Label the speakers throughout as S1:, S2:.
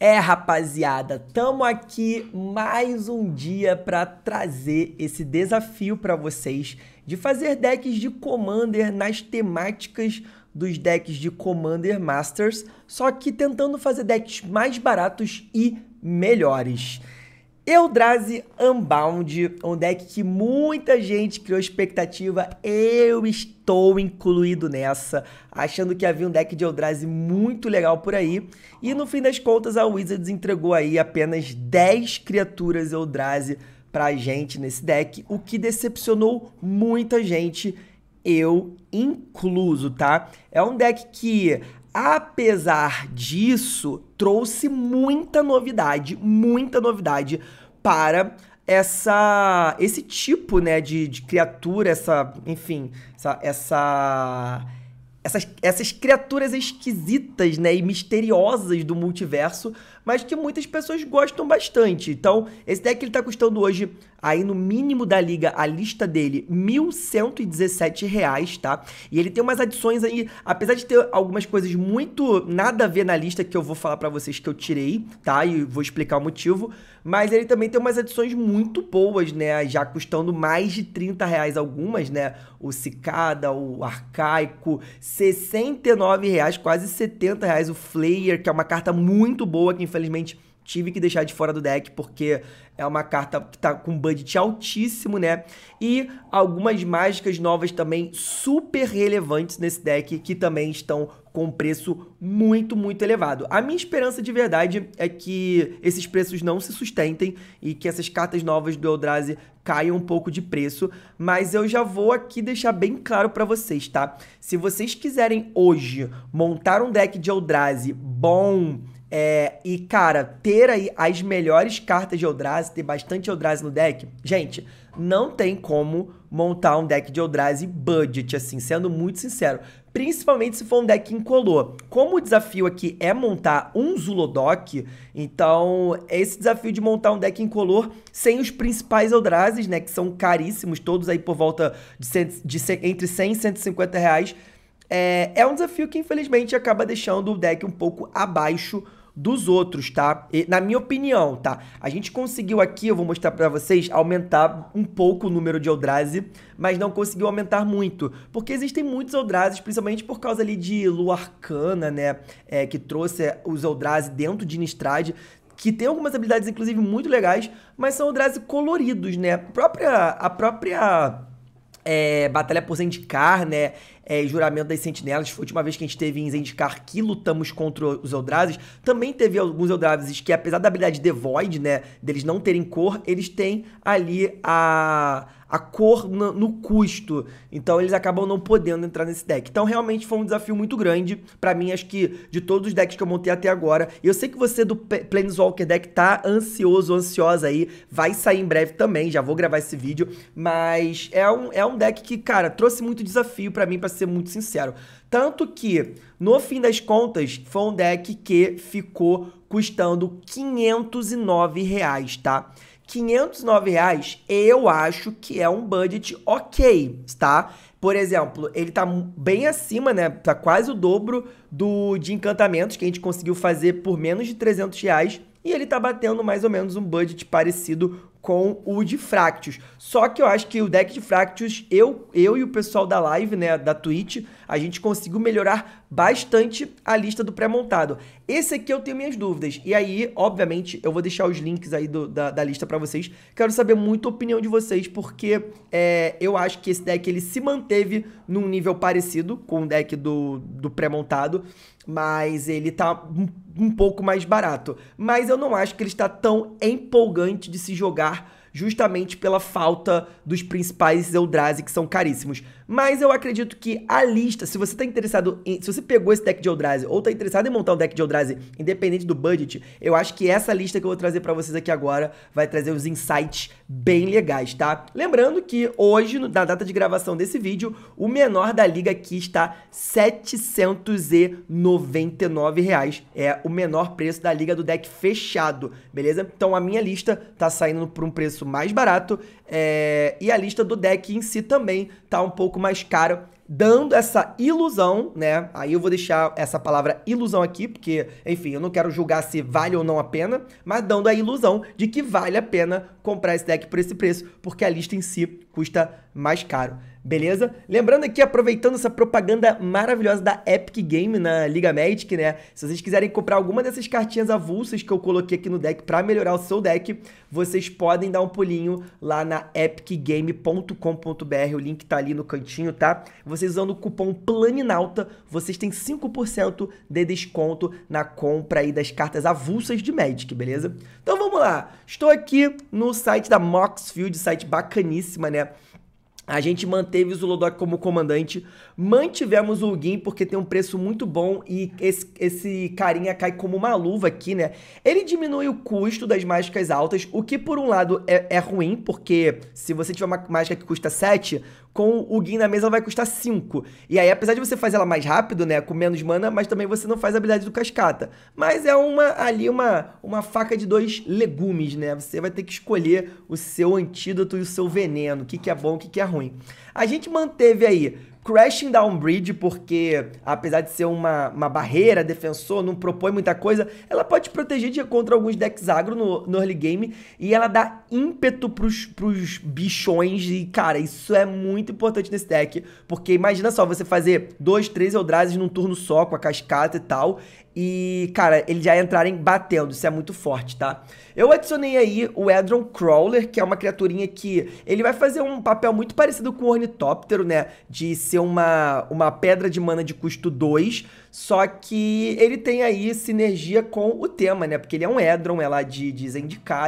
S1: É, rapaziada, tamo aqui mais um dia para trazer esse desafio para vocês de fazer decks de Commander nas temáticas dos decks de Commander Masters, só que tentando fazer decks mais baratos e melhores. Eldrazi Unbound, um deck que muita gente criou expectativa, eu estou incluído nessa, achando que havia um deck de Eldrazi muito legal por aí, e no fim das contas a Wizards entregou aí apenas 10 criaturas Eldrazi pra gente nesse deck, o que decepcionou muita gente, eu incluso, tá? É um deck que apesar disso, trouxe muita novidade, muita novidade para essa esse tipo, né, de, de criatura, essa, enfim, essa, essa essas, essas criaturas esquisitas, né, e misteriosas do multiverso, mas que muitas pessoas gostam bastante. Então, esse deck ele tá custando hoje, aí no mínimo da liga, a lista dele, R$ 1.117, tá? E ele tem umas adições aí, apesar de ter algumas coisas muito nada a ver na lista que eu vou falar para vocês que eu tirei, tá? E vou explicar o motivo, mas ele também tem umas adições muito boas, né? Já custando mais de 30 reais algumas, né? O Cicada, o Arcaico, 69 reais, quase 70 reais o Flayer, que é uma carta muito boa que infelizmente tive que deixar de fora do deck porque é uma carta que tá com budget altíssimo, né? E algumas mágicas novas também super relevantes nesse deck que também estão com preço muito, muito elevado. A minha esperança de verdade é que esses preços não se sustentem e que essas cartas novas do Eldrazi caiam um pouco de preço, mas eu já vou aqui deixar bem claro para vocês, tá? Se vocês quiserem hoje montar um deck de Eldrazi bom, é, e, cara, ter aí as melhores cartas de Eldrazi, ter bastante Eldrazi no deck, gente, não tem como montar um deck de Eldrazi budget, assim, sendo muito sincero. Principalmente se for um deck incolor. Como o desafio aqui é montar um Zulodok, então esse desafio de montar um deck incolor sem os principais Eldrazi, né, que são caríssimos, todos aí por volta de, cento, de entre 100 e 150 reais, é, é um desafio que infelizmente acaba deixando o deck um pouco abaixo dos outros, tá? E, na minha opinião, tá? A gente conseguiu aqui, eu vou mostrar para vocês, aumentar um pouco o número de Eldrazi, mas não conseguiu aumentar muito, porque existem muitos Eldrazi, principalmente por causa ali de Lua Arcana, né? É, que trouxe os Eldrazi dentro de Nistrad, que tem algumas habilidades, inclusive, muito legais, mas são Eldrazi coloridos, né? A própria... A própria é, Batalha por Zendikar, né? É, Juramento das Sentinelas, foi a última vez que a gente teve em Zendikar que lutamos contra os Eldrazi. Também teve alguns Eldrazi que, apesar da habilidade The Void, né? Deles não terem cor, eles têm ali a a cor no, no, custo. Então eles acabam não podendo entrar nesse deck. Então realmente foi um desafio muito grande. para mim, acho que de todos os decks que eu montei até agora. Eu sei que você do Planeswalker deck tá ansioso, ansiosa aí. Vai sair em breve também, já vou gravar esse vídeo. Mas é um, é um deck que, cara, trouxe muito desafio para mim, para ser muito sincero. Tanto que, no fim das contas, foi um deck que ficou custando 509 reais, tá? 509 reais, eu acho que é um budget ok, tá? Por exemplo, ele tá bem acima, né? Tá quase o dobro do de encantamentos que a gente conseguiu fazer por menos de 300 reais. E ele tá batendo mais ou menos um budget parecido com o de Fractus. Só que eu acho que o deck de Fractus, eu, eu e o pessoal da live, né, da Twitch, a gente conseguiu melhorar bastante a lista do pré-montado. Esse aqui eu tenho minhas dúvidas. E aí, obviamente, eu vou deixar os links aí do, da, da lista para vocês. Quero saber muito a opinião de vocês, porque é, eu acho que esse deck ele se manteve num nível parecido com o deck do, do pré-montado, mas ele tá um, um pouco mais barato. Mas eu não acho que ele está tão empolgante de se jogar justamente pela falta dos principais Eldrazi que são caríssimos. Mas eu acredito que a lista, se você tá interessado em, se você pegou esse deck de Eldrazi ou tá interessado em montar um deck de Eldrazi independente do budget, eu acho que essa lista que eu vou trazer para vocês aqui agora vai trazer os insights bem legais, tá? Lembrando que hoje, na data de gravação desse vídeo, o menor da liga aqui está 799 reais. É o menor preço da liga do deck fechado, beleza? Então a minha lista tá saindo por um preço mais barato é... e a lista do deck em si também tá um pouco mais caro dando essa ilusão, né? Aí eu vou deixar essa palavra ilusão aqui, porque, enfim, eu não quero julgar se vale ou não a pena, mas dando a ilusão de que vale a pena comprar esse deck por esse preço, porque a lista em si custa mais caro. Beleza? Lembrando aqui, aproveitando essa propaganda maravilhosa da Epic Game na Liga Magic, né? Se vocês quiserem comprar alguma dessas cartinhas avulsas que eu coloquei aqui no deck para melhorar o seu deck, vocês podem dar um pulinho lá na epicgame.com.br. O link tá ali no cantinho, tá? Vocês usando o cupom PLANINAUTA, vocês têm 5% de desconto na compra aí das cartas avulsas de Magic, beleza? Então vamos lá. Estou aqui no site da Moxfield, site bacaníssima, né? A gente manteve o Zulodok como comandante, mantivemos o Gin porque tem um preço muito bom e esse, esse carinha cai como uma luva aqui, né? Ele diminui o custo das mágicas altas, o que por um lado é, é ruim, porque se você tiver uma mágica que custa 7, com o Gin na mesa ela vai custar 5. E aí, apesar de você fazer ela mais rápido, né, com menos mana, mas também você não faz a habilidade do Cascata. Mas é uma ali uma, uma faca de dois legumes, né? Você vai ter que escolher o seu antídoto e o seu veneno, o que, que é bom, o que, que é ruim. A gente manteve aí Crashing Down Bridge, porque apesar de ser uma, uma barreira, defensor, não propõe muita coisa, ela pode te proteger de, contra alguns decks agro no, no early game e ela dá ímpeto pros, pros bichões. E, cara, isso é muito importante nesse deck, porque imagina só você fazer dois, três Eldrazi num turno só, com a cascata e tal, e, cara, eles já entrarem batendo, isso é muito forte, tá? Eu adicionei aí o Edron Crawler, que é uma criaturinha que ele vai fazer um papel muito parecido com o Ornitóptero, né? De ser uma, uma pedra de mana de custo 2, só que ele tem aí sinergia com o tema, né? Porque ele é um Edron, é lá de, de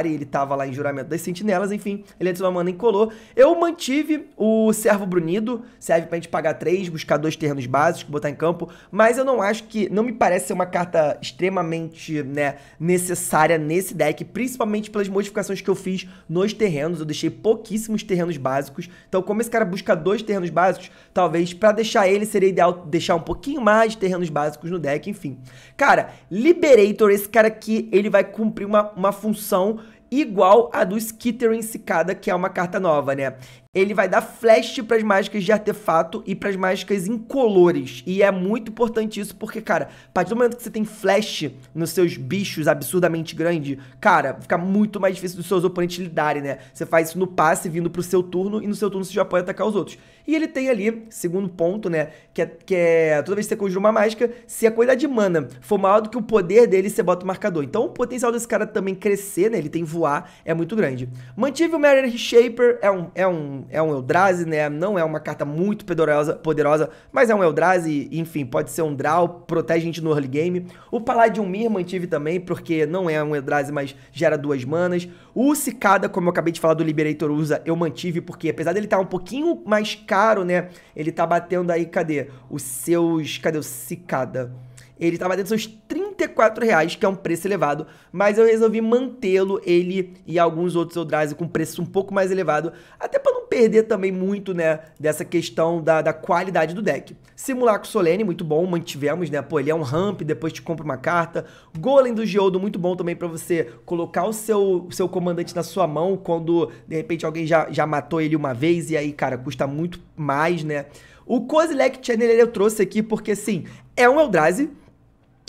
S1: ele tava lá em Juramento das Sentinelas, enfim, ele adiciona mana incolor. Eu mantive o Servo Brunido, serve pra gente pagar 3, buscar dois terrenos básicos, botar em campo, mas eu não acho que, não me parece ser uma carta extremamente, né, necessária nesse deck, principalmente pelas modificações que eu fiz nos terrenos, eu deixei pouquíssimos terrenos básicos, então como esse cara busca dois terrenos básicos, talvez para deixar ele seria ideal deixar um pouquinho mais de terrenos básicos no deck, enfim. Cara, Liberator, esse cara aqui, ele vai cumprir uma, uma função igual a do Skittering Cicada, que é uma carta nova, né? Ele vai dar flash para as mágicas de artefato e para as mágicas incolores. E é muito importante isso porque, cara, a partir do momento que você tem flash nos seus bichos absurdamente grande, cara, fica muito mais difícil dos seus oponentes lidarem, né? Você faz isso no passe vindo pro seu turno e no seu turno você já pode atacar os outros. E ele tem ali, segundo ponto, né, que é, que é toda vez que você conjura uma mágica, se a quantidade de mana for maior do que o poder dele, você bota o marcador. Então o potencial desse cara também crescer, né, ele tem voar, é muito grande. Mantive o Mariner Shaper, é um, é um é um Eldrazi, né? Não é uma carta muito poderosa, poderosa mas é um Eldrazi, enfim, pode ser um draw, protege a gente no early game. O Paladium Mir mantive também, porque não é um Eldrazi, mas gera duas manas. O Cicada, como eu acabei de falar do Liberator Usa, eu mantive, porque apesar dele estar tá um pouquinho mais caro, né? Ele tá batendo aí, cadê? Os seus... Cadê o Cicada? Ele tá batendo seus 30 34,00, que é um preço elevado, mas eu resolvi mantê-lo, ele e alguns outros Eldrazi com preço um pouco mais elevado, até para não perder também muito, né, dessa questão da, da qualidade do deck. Simulacro Solene, muito bom, mantivemos, né, pô, ele é um ramp, depois te compra uma carta. Golem do Geodo, muito bom também para você colocar o seu, seu comandante na sua mão quando, de repente, alguém já, já matou ele uma vez e aí, cara, custa muito mais, né. O Kozilek Channel eu trouxe aqui porque, sim é um Eldrazi,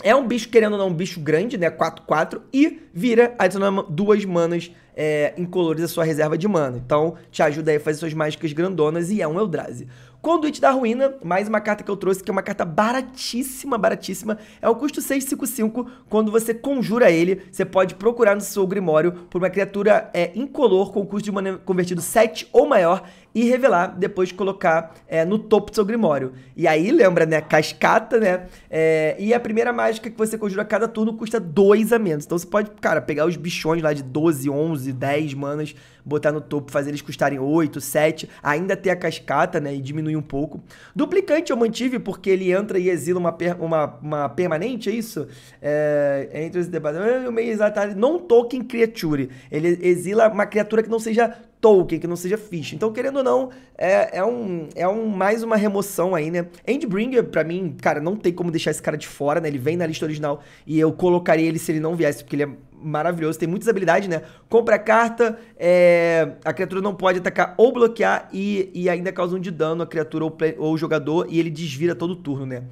S1: é um bicho, querendo ou não, um bicho grande, né? 4-4. E vira adicionando duas manas é, incolores à sua reserva de mana. Então, te ajuda aí a fazer suas mágicas grandonas e é um Eldrazi. Conduite da Ruína, mais uma carta que eu trouxe, que é uma carta baratíssima, baratíssima. É o custo 655. Quando você conjura ele, você pode procurar no seu Grimório por uma criatura é, incolor com custo de mana convertido 7 ou maior e revelar, depois colocar é, no topo do seu Grimório. E aí, lembra, né? Cascata, né? É, e a primeira mágica que você conjura a cada turno custa 2 a menos. Então você pode, cara, pegar os bichões lá de 12, 11, 10 manas botar no topo, fazer eles custarem 8, 7, ainda ter a cascata, né, e diminuir um pouco. Duplicante eu mantive porque ele entra e exila uma, per, uma, uma permanente, é isso? É, entre os debates, meio exato, non-token creature. Ele exila uma criatura que não seja token, que não seja ficha. Então, querendo ou não, é, é, um, é um, mais uma remoção aí, né? Endbringer, pra mim, cara, não tem como deixar esse cara de fora, né? Ele vem na lista original e eu colocaria ele se ele não viesse, porque ele é maravilhoso, tem muitas habilidades, né? Compra a carta, é, a criatura não pode atacar ou bloquear e, e ainda causa um de dano a criatura ou, play, ou o jogador e ele desvira todo turno, né?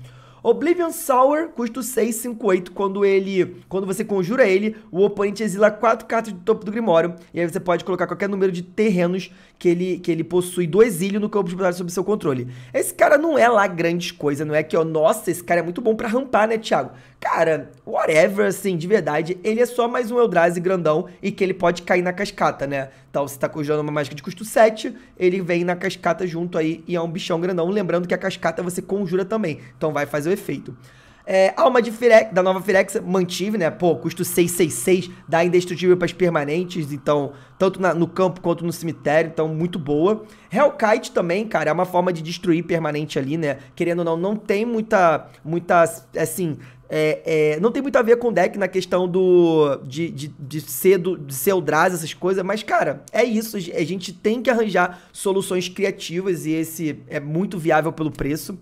S1: Oblivion Sour custa 658 quando ele, quando você conjura ele, o oponente exila quatro cartas do topo do Grimório e aí você pode colocar qualquer número de terrenos que ele, que ele possui do exílio no campo de batalha sob seu controle. Esse cara não é lá grandes coisa, não é que, ó, nossa, esse cara é muito bom para rampar, né, Thiago? Cara, whatever, assim, de verdade, ele é só mais um Eldrazi grandão e que ele pode cair na cascata, né? Então, você tá conjurando uma mágica de custo 7, ele vem na cascata junto aí e é um bichão grandão. Lembrando que a cascata você conjura também, então vai fazer o efeito. É, Alma de Firex, da nova Firex, mantive, né? Pô, custo 666, dá indestrutível para as permanentes, então, tanto na, no campo quanto no cemitério, então, muito boa. Hellkite também, cara, é uma forma de destruir permanente ali, né? Querendo ou não, não tem muita, muita, assim, é, é, não tem muito a ver com o deck na questão do de, de, de ser do, de ser Eldrazi, essas coisas, mas, cara, é isso. A gente tem que arranjar soluções criativas e esse é muito viável pelo preço.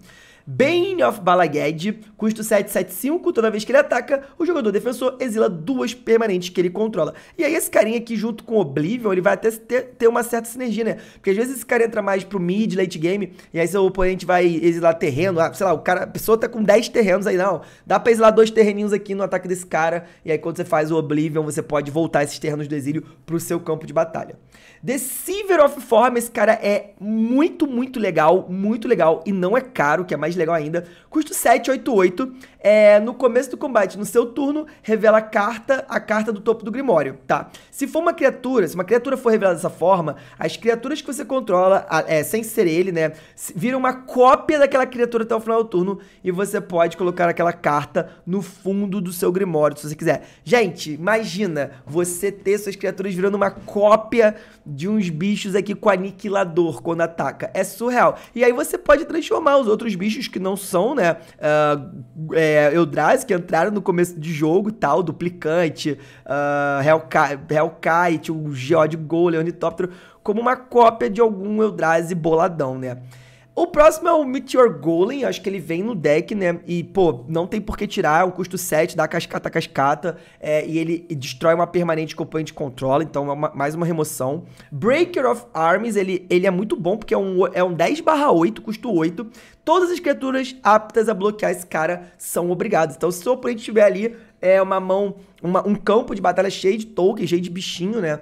S1: Bane of Balaged, custo 775, toda vez que ele ataca, o jogador defensor exila duas permanentes que ele controla. E aí esse carinha aqui junto com Oblivion, ele vai até ter, ter uma certa sinergia, né? Porque às vezes esse cara entra mais pro mid, late game, e aí seu oponente vai exilar terreno, ah, sei lá, o cara, a pessoa tá com 10 terrenos aí, não, dá pra exilar dois terreninhos aqui no ataque desse cara, e aí quando você faz o Oblivion, você pode voltar esses terrenos do exílio pro seu campo de batalha. Deceiver of Form, esse cara é muito, muito legal, muito legal, e não é caro, que é mais legal ainda. Custo 788, é, no começo do combate, no seu turno, revela a carta, a carta do topo do Grimório, tá? Se for uma criatura, se uma criatura for revelada dessa forma, as criaturas que você controla, é, sem ser ele, né, viram uma cópia daquela criatura até o final do turno, e você pode colocar aquela carta no fundo do seu Grimório, se você quiser. Gente, imagina você ter suas criaturas virando uma cópia de uns bichos aqui com aniquilador quando ataca. É surreal. E aí você pode transformar os outros bichos que não são, né? Uh, é, Eldrazi, que entraram no começo de jogo e tal, duplicante, uh, Hellkite, o Geode Golem, Ornitóptero, como uma cópia de algum Eldrazi boladão, né? O próximo é o Meteor Golem, acho que ele vem no deck, né? E, pô, não tem por que tirar, é um custo 7, dá cascata cascata, é, e ele destrói uma permanente que o oponente controla, então é uma, mais uma remoção. Breaker of Arms, ele, ele é muito bom, porque é um, é um 10 barra 8, custo 8. Todas as criaturas aptas a bloquear esse cara são obrigadas. Então, se o oponente tiver ali é uma mão, uma, um campo de batalha cheio de token, cheio de bichinho, né?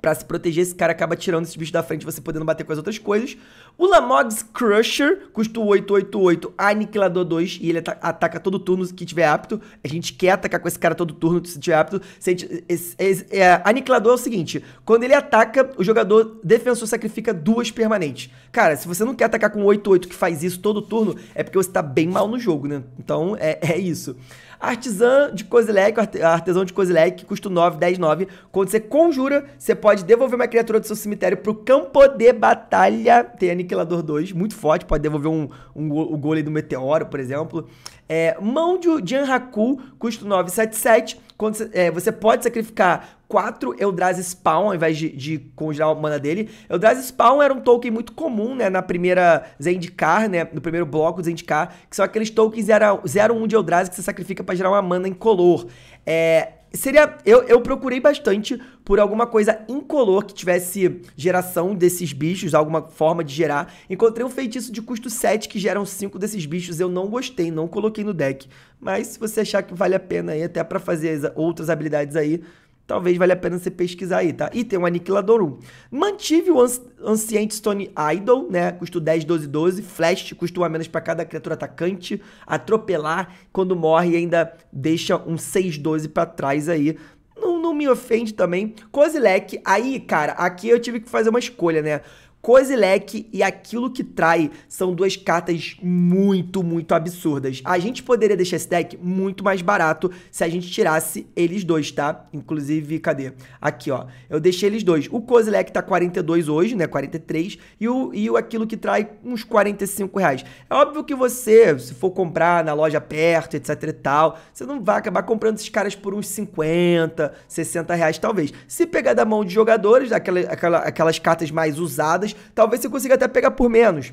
S1: Pra se proteger, esse cara acaba tirando esse bicho da frente, você podendo bater com as outras coisas. O Lamog's Crusher, custa 888, Aniquilador 2, e ele ataca todo turno que tiver apto. A gente quer atacar com esse cara todo turno se tiver apto. Se gente, esse, esse, é, Aniquilador é o seguinte, quando ele ataca, o jogador defensor sacrifica duas permanentes. Cara, se você não quer atacar com 88 que faz isso todo turno, é porque você tá bem mal no jogo, né? Então, é, é isso. Artesã de Kozilek, artesão de Kozilek, custa 9, 10, 9. Quando você conjura, você pode devolver uma criatura do seu cemitério pro campo de batalha. Tem Aniquilador 2, muito forte, pode devolver um, um, o golem do meteoro, por exemplo. É, mão de Janraku, custo 977. Quando você, é, você pode sacrificar 4 Eldrazi Spawn ao invés de, de congelar a mana dele. Eldrazi Spawn era um token muito comum, né, na primeira Zendikar, né, no primeiro bloco do Zendikar, que são aqueles tokens 0-1 de Eldrazi que você sacrifica para gerar uma mana incolor. É, seria eu, eu procurei bastante por alguma coisa incolor que tivesse geração desses bichos, alguma forma de gerar. Encontrei um feitiço de custo 7 que geram 5 desses bichos, eu não gostei, não coloquei no deck. Mas se você achar que vale a pena aí até para fazer outras habilidades aí, talvez valha a pena você pesquisar aí, tá? E tem um Aniquilador 1. Mantive o Ancient Stone Idol, né? Custo 10, 12, 12. Flash, custo 1 a menos pra cada criatura atacante. Atropelar, quando morre, ainda deixa um 6, 12 pra trás aí. Não, não me ofende também. Kozilek, aí, cara, aqui eu tive que fazer uma escolha, né? Kozilek e Aquilo que Trai são duas cartas muito, muito absurdas. A gente poderia deixar esse deck muito mais barato se a gente tirasse eles dois, tá? Inclusive, cadê? Aqui, ó. Eu deixei eles dois. O Kozilek tá 42 hoje, né? 43. E o, e o Aquilo que Trai uns 45 reais. É óbvio que você, se for comprar na loja perto, etc e tal, você não vai acabar comprando esses caras por uns 50, 60 reais, talvez. Se pegar da mão de jogadores, aquela, aquela, aquelas cartas mais usadas, talvez você consiga até pegar por menos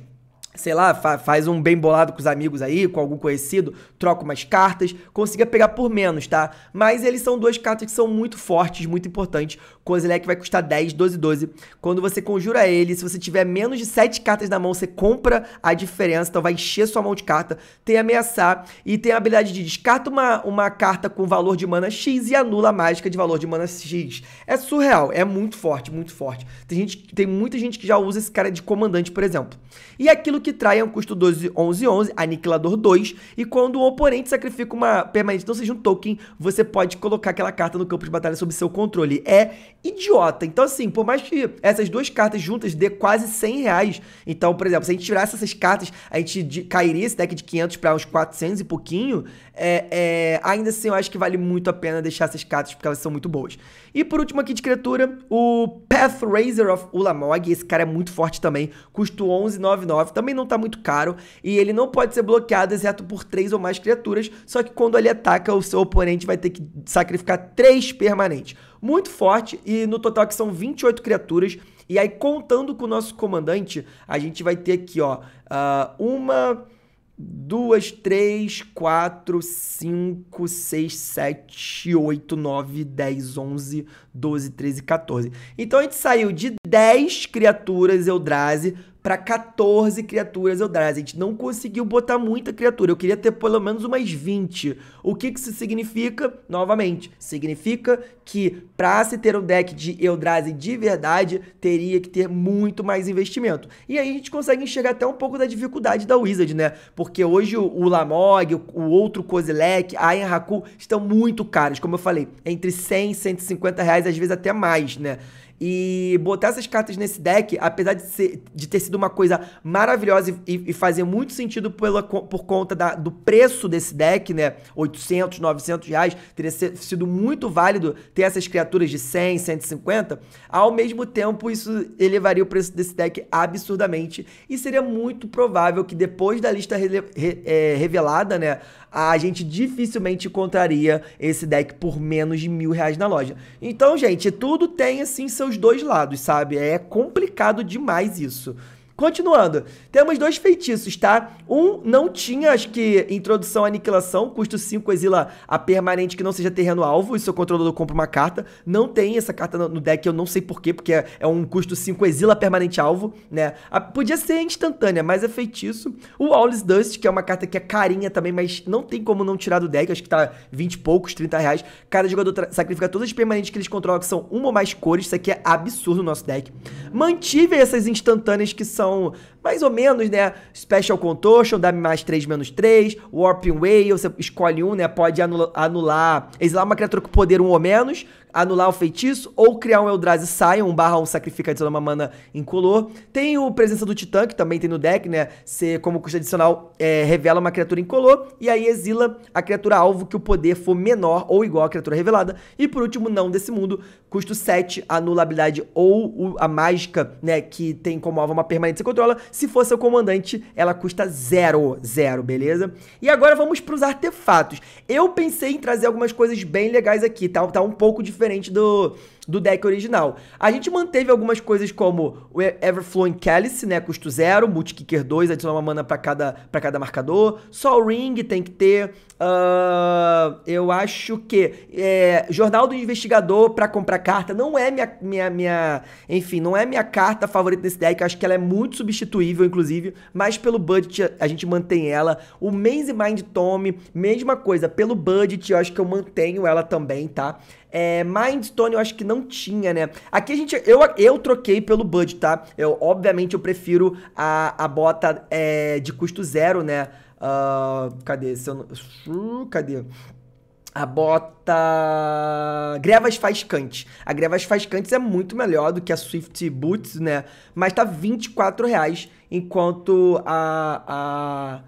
S1: sei lá, fa faz um bem bolado com os amigos aí, com algum conhecido, troca umas cartas, consiga pegar por menos, tá? Mas eles são duas cartas que são muito fortes, muito importantes. Kozilek vai custar 10, 12, 12. Quando você conjura ele, se você tiver menos de 7 cartas na mão, você compra a diferença, então vai encher sua mão de carta. Tem ameaçar e tem a habilidade de descarta uma, uma carta com valor de mana X e anula a mágica de valor de mana X. É surreal, é muito forte, muito forte. Tem, gente, tem muita gente que já usa esse cara de comandante, por exemplo. E aquilo que trai é um custo 12, 11, 11, Aniquilador 2, e quando o oponente sacrifica uma permanente, não seja um token, você pode colocar aquela carta no campo de batalha sob seu controle. É idiota. Então, assim, por mais que essas duas cartas juntas dê quase 100 reais, então, por exemplo, se a gente tirasse essas cartas, a gente cairia esse deck de 500 para uns 400 e pouquinho, é, é, ainda assim eu acho que vale muito a pena deixar essas cartas porque elas são muito boas. E por último aqui de criatura, o Pathrazer of Ulamog, esse cara é muito forte também, custa 11,99, também não tá muito caro, e ele não pode ser bloqueado exceto por três ou mais criaturas, só que quando ele ataca, o seu oponente vai ter que sacrificar três permanentes. Muito forte, e no total que são 28 criaturas, e aí contando com o nosso comandante, a gente vai ter aqui, ó, uh, uma duas, três, quatro, cinco, seis, sete, oito, nove, dez, onze, doze, treze, 14. Então a gente saiu de 10 criaturas Eldrazi para 14 criaturas Eldrazi. A gente não conseguiu botar muita criatura. Eu queria ter pelo menos umas 20. O que, que isso significa? Novamente, significa que para se ter um deck de Eldrazi de verdade, teria que ter muito mais investimento. E aí a gente consegue enxergar até um pouco da dificuldade da Wizard, né? Porque hoje o, Lamog, o, o outro Kozilek, a Ayan Haku estão muito caros. Como eu falei, entre 100 e 150 reais, às vezes até mais, né? E botar essas cartas nesse deck, apesar de, ser, de ter sido uma coisa maravilhosa e, e fazer muito sentido pela, por conta da, do preço desse deck, né? 800, 900 reais, teria sido muito válido ter essas criaturas de 100, 150. Ao mesmo tempo, isso elevaria o preço desse deck absurdamente. E seria muito provável que depois da lista re, re, é, revelada, né? A gente dificilmente encontraria esse deck por menos de mil reais na loja. Então, gente, tudo tem assim seus dois lados, sabe? É complicado demais isso. Continuando, temos dois feitiços, tá? Um não tinha, acho que, introdução à aniquilação, custo 5 exila a permanente que não seja terreno alvo, e seu controlador compra uma carta. Não tem essa carta no deck, eu não sei porquê, porque é, é um custo 5 exila permanente alvo, né? A, podia ser instantânea, mas é feitiço. O Aulis Dust, que é uma carta que é carinha também, mas não tem como não tirar do deck, acho que tá 20 e poucos, 30 reais. Cada jogador sacrifica todas as permanentes que eles controlam, que são uma ou mais cores, isso aqui é absurdo no nosso deck. Mantive essas instantâneas que são são mais ou menos, né? Special Contortion, dá mais 3, menos 3. Warping Whale, você escolhe um, né? Pode anular, anular exilar uma criatura com poder 1 ou menos anular o feitiço ou criar um Eldrazi Scion, um barra um sacrifica adiciona uma mana incolor. Tem o Presença do Titã, que também tem no deck, né? Você, como custo adicional, é, revela uma criatura incolor e aí exila a criatura alvo que o poder for menor ou igual à criatura revelada. E por último, não desse mundo, custo 7, anula a habilidade ou a mágica, né? Que tem como alvo uma permanente você controla. Se for seu comandante, ela custa 0, 0, beleza? E agora vamos para os artefatos. Eu pensei em trazer algumas coisas bem legais aqui, tá? Tá um pouco diferente do, do deck original. A gente manteve algumas coisas como o Everflowing Cálice, né, custo zero, Multikicker 2, adiciona uma mana para cada, pra cada marcador. Sol Ring tem que ter. Uh, eu acho que é, Jornal do Investigador para comprar carta não é minha, minha, minha. Enfim, não é minha carta favorita desse deck. Eu acho que ela é muito substituível, inclusive. Mas pelo budget a gente mantém ela. O Maze Mind Tome, mesma coisa. Pelo budget eu acho que eu mantenho ela também, tá? É, Mindstone eu acho que não tinha, né? Aqui a gente. Eu, eu troquei pelo Bud, tá? Eu, obviamente, eu prefiro a, a bota é, de custo zero, né? Uh, cadê? Se eu não, cadê? a bota Grevas Fascantes. A Grevas Fascantes é muito melhor do que a Swift Boots, né? Mas tá 24 reais, enquanto a,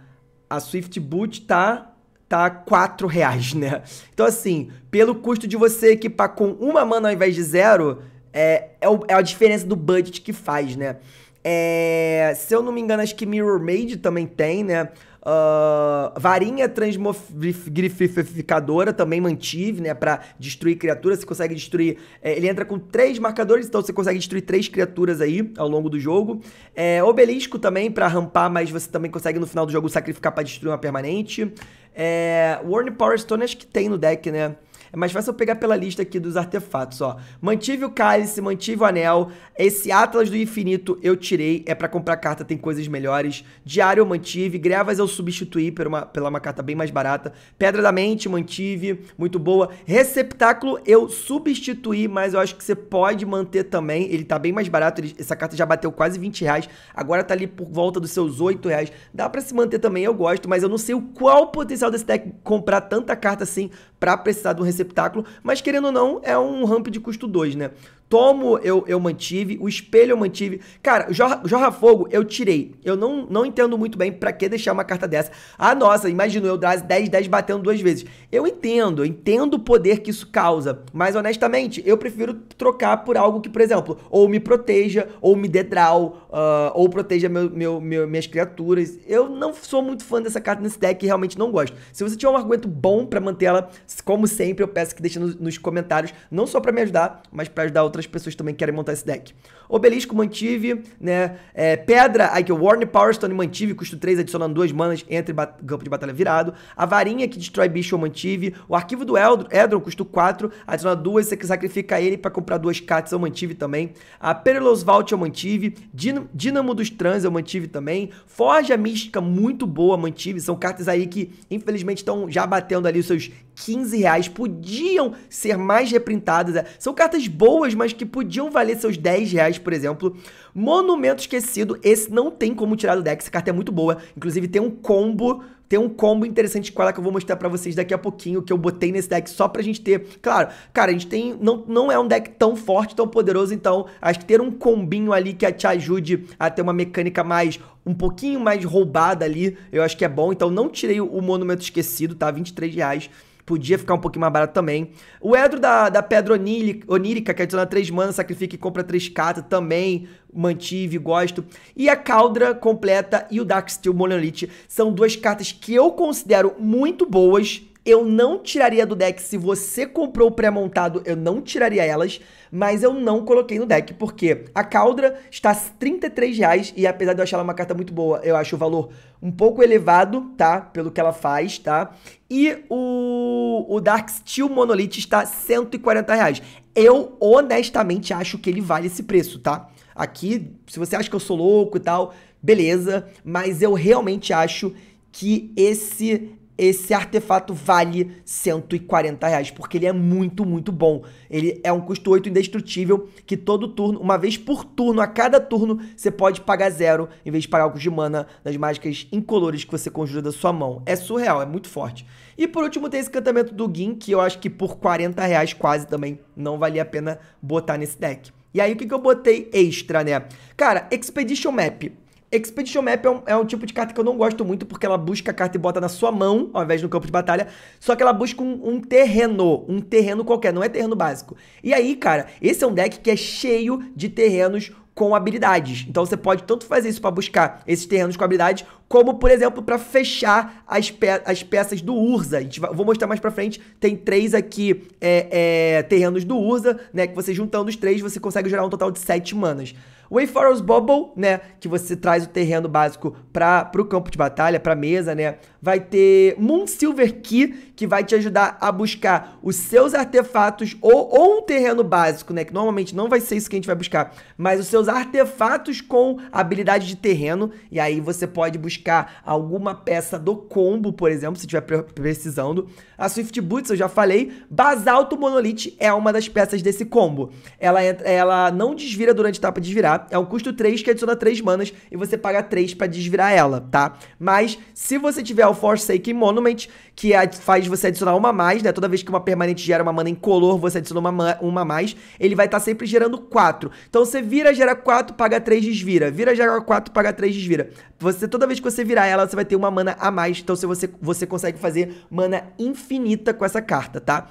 S1: a, a Swift Boot tá tá 4 reais, né? Então, assim, pelo custo de você equipar com uma mana ao invés de zero, é, é, o, é a diferença do budget que faz, né? É, se eu não me engano, acho que Mirror Maid também tem, né? Uh, varinha transmogrificadora também mantive, né? Pra destruir criaturas. Você consegue destruir. É, ele entra com três marcadores, então você consegue destruir três criaturas aí ao longo do jogo. É, obelisco também para rampar, mas você também consegue no final do jogo sacrificar para destruir uma permanente. É, Warning Power Stone acho que tem no deck, né? É mais fácil eu pegar pela lista aqui dos artefatos, ó. Mantive o cálice, mantive o anel. Esse Atlas do Infinito eu tirei, é para comprar carta, tem coisas melhores. Diário eu mantive, Grevas eu substituí por uma, pela uma carta bem mais barata. Pedra da Mente mantive, muito boa. Receptáculo eu substituí, mas eu acho que você pode manter também. Ele tá bem mais barato, ele, essa carta já bateu quase 20 reais. Agora tá ali por volta dos seus 8 reais. Dá para se manter também, eu gosto, mas eu não sei o qual o potencial desse deck comprar tanta carta assim para precisar de um receptáculo, mas querendo ou não, é um ramp de custo 2, né? Tomo eu, eu mantive, o espelho eu mantive. Cara, Jorra, Jorra Fogo eu tirei. Eu não, não entendo muito bem para que deixar uma carta dessa. Ah, nossa, imagina eu dar 10, 10 batendo duas vezes. Eu entendo, eu entendo o poder que isso causa. Mas honestamente, eu prefiro trocar por algo que, por exemplo, ou me proteja, ou me dê draw, uh, ou proteja meu, meu, meu, minhas criaturas. Eu não sou muito fã dessa carta nesse deck e realmente não gosto. Se você tiver um argumento bom para manter ela, como sempre, eu peço que deixe nos, nos comentários, não só para me ajudar, mas para ajudar outras pessoas também que querem montar esse deck. Obelisco mantive, né? É, pedra, aí que o Powerstone mantive, custo 3, adicionando duas manas entre campo de batalha virado. A varinha que destrói bicho eu mantive. O arquivo do Edron, custo 4, adicionando duas, você sacrifica ele para comprar duas cartas eu mantive também. A Perilous Vault eu mantive. Dínamo dos Trans eu mantive também. Forja Mística, muito boa, mantive. São cartas aí que, infelizmente, estão já batendo ali os seus 15 reais. Podiam ser mais reprintadas. São cartas boas, mas que podiam valer seus 10 reais, por exemplo. Monumento Esquecido, esse não tem como tirar do deck, essa carta é muito boa. Inclusive tem um combo tem um combo interessante com ela que eu vou mostrar para vocês daqui a pouquinho, que eu botei nesse deck só pra gente ter. Claro, cara, a gente tem. Não, não é um deck tão forte, tão poderoso, então acho que ter um combinho ali que te ajude a ter uma mecânica mais. um pouquinho mais roubada ali, eu acho que é bom. Então não tirei o Monumento Esquecido, tá? 23 reais. Podia ficar um pouquinho mais barato também. O Edro da, da Pedra Onírica, que adiciona 3 mana, sacrifica e compra 3 cartas, também mantive, gosto. E a Caldra completa e o Darksteel Monolith são duas cartas que eu considero muito boas eu não tiraria do deck se você comprou pré-montado, eu não tiraria elas, mas eu não coloquei no deck, porque a Caldra está 33 reais, e apesar de eu achar ela uma carta muito boa, eu acho o valor um pouco elevado, tá? Pelo que ela faz, tá? E o, o Dark Steel Monolith está 140 reais. Eu honestamente acho que ele vale esse preço, tá? Aqui, se você acha que eu sou louco e tal, beleza, mas eu realmente acho que esse esse artefato vale 140 reais, porque ele é muito, muito bom. Ele é um custo 8 indestrutível, que todo turno, uma vez por turno, a cada turno, você pode pagar zero, em vez de pagar o custo de mana das mágicas incolores que você conjura da sua mão. É surreal, é muito forte. E por último tem esse encantamento do Gin, que eu acho que por 40 reais quase também não valia a pena botar nesse deck. E aí o que, que eu botei extra, né? Cara, Expedition Map. Expedition Map é um, é um, tipo de carta que eu não gosto muito, porque ela busca a carta e bota na sua mão, ao invés no campo de batalha. Só que ela busca um, um, terreno, um terreno qualquer, não é terreno básico. E aí, cara, esse é um deck que é cheio de terrenos com habilidades. Então você pode tanto fazer isso para buscar esses terrenos com habilidades, como, por exemplo, para fechar as, pe as peças do Urza. A gente vai, vou mostrar mais para frente. Tem três aqui é, é, terrenos do Urza, né? Que você juntando os três, você consegue gerar um total de sete manas. Wayfarer's Bubble, né, que você traz o terreno básico para o campo de batalha, para mesa, né? Vai ter Moon Silver Key, que vai te ajudar a buscar os seus artefatos ou, ou um terreno básico, né, que normalmente não vai ser isso que a gente vai buscar, mas os seus artefatos com habilidade de terreno, e aí você pode buscar buscar alguma peça do combo, por exemplo, se estiver precisando. A Swift Boots, eu já falei, Basalto Monolith é uma das peças desse combo. Ela, ela não desvira durante a etapa de desvirar, é um custo 3 que adiciona 3 manas e você paga 3 para desvirar ela, tá? Mas se você tiver o Forsaken Monument, que faz você adicionar uma mais, né? Toda vez que uma permanente gera uma mana incolor, você adiciona uma, uma mais, ele vai estar tá sempre gerando 4. Então você vira, gera 4, paga 3, desvira. Vira, gera 4, paga 3, desvira. Você, toda vez que você virar ela, você vai ter uma mana a mais. Então você, você consegue fazer mana infinita com essa carta, tá?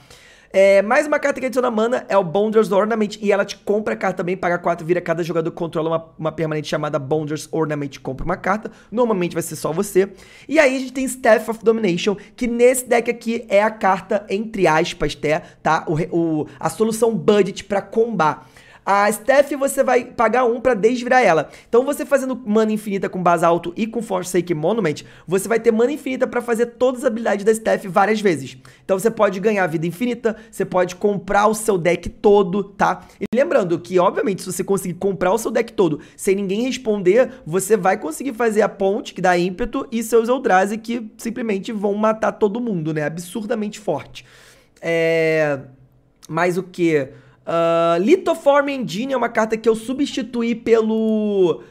S1: É, mais uma carta que adiciona mana é o Bonders Ornament e ela te compra a carta também, paga 4, vira cada jogador que controla uma, uma permanente chamada Bonders Ornament, compra uma carta. Normalmente vai ser só você. E aí a gente tem Staff of Domination, que nesse deck aqui é a carta, entre aspas, tá? O, o, a solução budget para combar. A Steph você vai pagar um para desvirar ela. Então você fazendo mana infinita com Basalto e com Forsaken Monument, você vai ter mana infinita para fazer todas as habilidades da Steph várias vezes. Então você pode ganhar vida infinita, você pode comprar o seu deck todo, tá? E lembrando que, obviamente, se você conseguir comprar o seu deck todo sem ninguém responder, você vai conseguir fazer a ponte que dá ímpeto e seus Eldrazi que simplesmente vão matar todo mundo, né? Absurdamente forte. É... Mais o que? Uh, Lithoform Engine é uma carta que eu substituí pelo.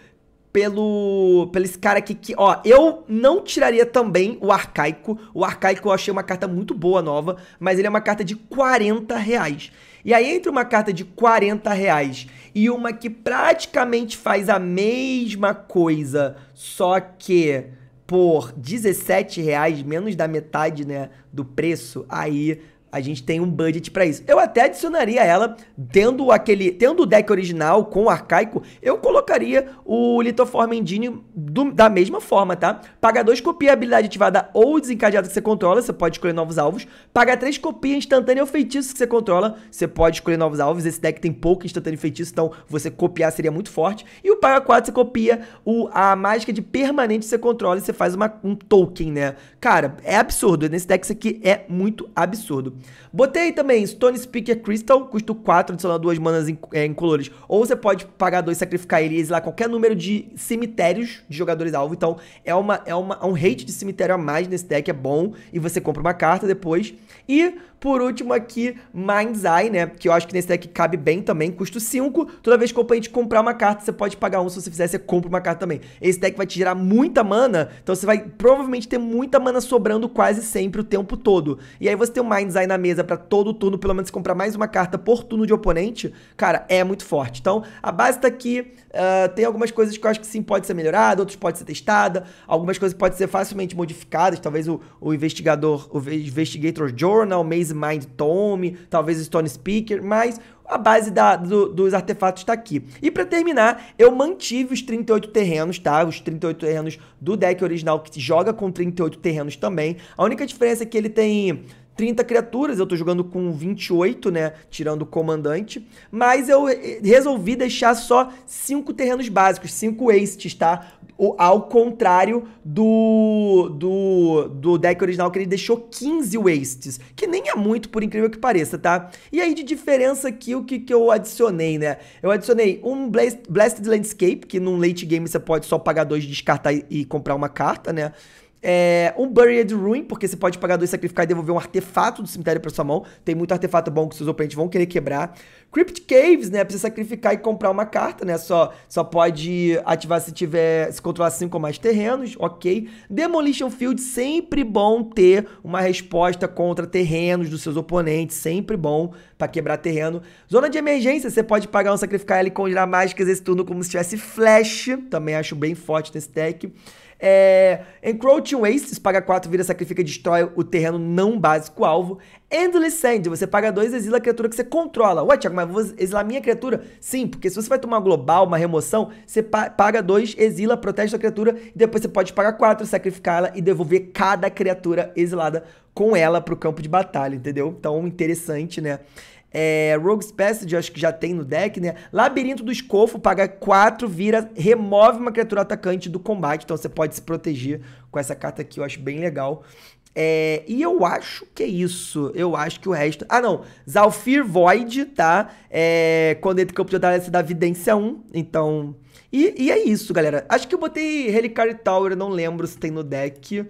S1: Pelo. Pelo esse cara aqui que. Ó, eu não tiraria também o Arcaico. O Arcaico eu achei uma carta muito boa, nova. Mas ele é uma carta de 40 reais. E aí, entre uma carta de 40 reais e uma que praticamente faz a mesma coisa, só que por 17 reais, menos da metade, né, do preço, aí a gente tem um budget para isso. Eu até adicionaria ela, tendo aquele, tendo o deck original com o arcaico, eu colocaria o Lithoform Engine do, da mesma forma, tá? Paga 2 copia habilidade ativada ou desencadeada que você controla, você pode escolher novos alvos. Paga 3 copia instantânea ou feitiço que você controla, você pode escolher novos alvos. Esse deck tem pouco instantâneo e feitiço, então você copiar seria muito forte. E o paga 4 você copia o, a mágica de permanente que você controla e você faz uma, um token, né? Cara, é absurdo. Nesse deck isso aqui é muito absurdo. Botei também Stone Speaker Crystal, custo 4, adicionando duas manas é, incolores. Ou você pode pagar dois, sacrificar ele e exilar qualquer número de cemitérios de jogadores alvo. Então é, uma, é, uma, é um rate de cemitério a mais nesse deck, é bom. E você compra uma carta depois. E por último aqui, Mind's Eye, né? Que eu acho que nesse deck cabe bem também. Custo 5. Toda vez que o oponente comprar uma carta, você pode pagar um. Se você fizer, você compra uma carta também. Esse deck vai te gerar muita mana. Então você vai provavelmente ter muita mana sobrando quase sempre o tempo todo. E aí você tem o Mind's Eye na mesa para todo turno, pelo menos comprar mais uma carta por turno de oponente. Cara, é muito forte. Então a base tá aqui. Uh, tem algumas coisas que eu acho que sim pode ser melhorada, outras pode ser testada. Algumas coisas podem ser facilmente modificadas. Talvez o, o investigador, o Investigator Journal, Maze Mind Tome, talvez Stone Speaker, mas a base da, do, dos artefatos está aqui. E para terminar, eu mantive os 38 terrenos, tá? Os 38 terrenos do deck original que joga com 38 terrenos também. A única diferença é que ele tem 30 criaturas, eu tô jogando com 28, né, tirando o comandante, mas eu resolvi deixar só 5 terrenos básicos, 5 wastes, tá? Ao contrário do, do, do deck original, que ele deixou 15 wastes, que nem é muito, por incrível que pareça, tá? E aí, de diferença aqui, o que, que eu adicionei, né? Eu adicionei um Blast, Blasted Landscape, que num late game você pode só pagar dois, descartar e, e comprar uma carta, né? É, um Buried Ruin, porque você pode pagar dois, sacrificar e devolver um artefato do cemitério para sua mão. Tem muito artefato bom que seus oponentes vão querer quebrar. Crypt Caves, né? Pra você sacrificar e comprar uma carta, né? Só, só pode ativar se tiver. Se controlar cinco ou mais terrenos, ok. Demolition Field, sempre bom ter uma resposta contra terrenos dos seus oponentes. Sempre bom para quebrar terreno. Zona de emergência, você pode pagar um sacrificar ele e conjurar mágicas esse turno como se tivesse flash. Também acho bem forte nesse deck. É, Encroaching Wastes, paga 4, vira, sacrifica, destrói o terreno não básico alvo. Endless Sand, você paga 2, exila a criatura que você controla. Ué, Thiago, mas vou exilar minha criatura? Sim, porque se você vai tomar global, uma remoção, você pa paga 2, exila, protege sua criatura, e depois você pode pagar 4, sacrificá-la e devolver cada criatura exilada com ela pro campo de batalha, entendeu? Então, interessante, né? É, Rogue's Passage, acho que já tem no deck, né? Labirinto do Escofo, paga 4, vira, remove uma criatura atacante do combate. Então você pode se proteger com essa carta aqui, eu acho bem legal. É, e eu acho que é isso. Eu acho que o resto. Ah, não. Zalfir Void, tá? É, quando entra em campo de batalha, dá Vidência 1. Então. E, e, é isso, galera. Acho que eu botei Reliquary Tower, não lembro se tem no deck.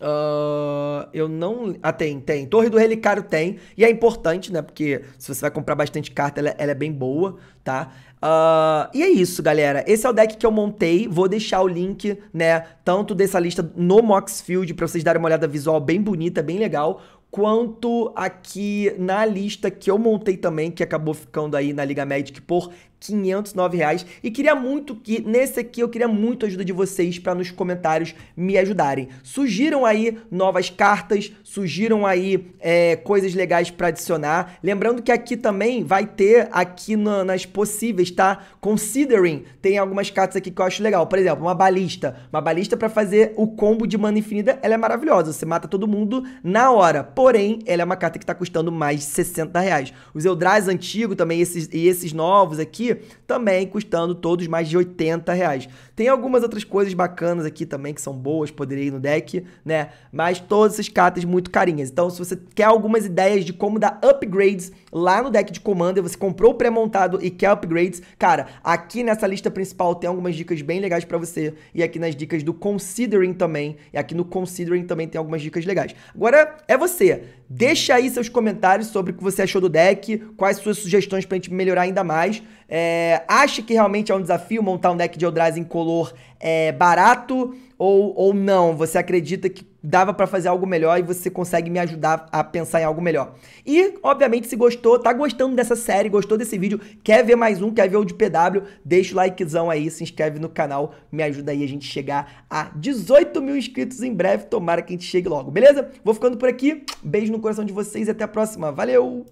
S1: Uh, eu não. Ah, tem, tem. Torre do Relicário tem. E é importante, né? Porque se você vai comprar bastante carta, ela, ela é bem boa, tá? Uh, e é isso, galera. Esse é o deck que eu montei. Vou deixar o link, né? Tanto dessa lista no Moxfield, pra vocês darem uma olhada visual bem bonita, bem legal. Quanto aqui na lista que eu montei também, que acabou ficando aí na Liga Magic por 509 reais. E queria muito que, nesse aqui, eu queria muito a ajuda de vocês para nos comentários me ajudarem. Sugiram aí novas cartas, sugiram aí é, coisas legais para adicionar. Lembrando que aqui também vai ter, aqui nas possíveis, tá? Considering, tem algumas cartas aqui que eu acho legal. Por exemplo, uma balista. Uma balista para fazer o combo de mana infinita, ela é maravilhosa. Você mata todo mundo na hora. Porém, ela é uma carta que tá custando mais de 60 reais. Os Eldrazi antigos também, esses, e esses novos aqui, também custando todos mais de 80 reais. Tem algumas outras coisas bacanas aqui também que são boas, poderia ir no deck, né? Mas todas essas cartas muito carinhas. Então, se você quer algumas ideias de como dar upgrades lá no deck de Commander, você comprou o pré-montado e quer upgrades, cara, aqui nessa lista principal tem algumas dicas bem legais para você. E aqui nas dicas do Considering também. E aqui no Considering também tem algumas dicas legais. Agora é você. Deixa aí seus comentários sobre o que você achou do deck, quais suas sugestões pra gente melhorar ainda mais. É, acha que realmente é um desafio montar um deck de Eldrazi em color é, barato ou, ou não? Você acredita que dava para fazer algo melhor e você consegue me ajudar a pensar em algo melhor? E, obviamente, se gostou, tá gostando dessa série, gostou desse vídeo, quer ver mais um, quer ver o de PW, deixa o likezão aí, se inscreve no canal, me ajuda aí a gente chegar a 18 mil inscritos em breve, tomara que a gente chegue logo, beleza? Vou ficando por aqui, beijo no coração de vocês e até a próxima, valeu!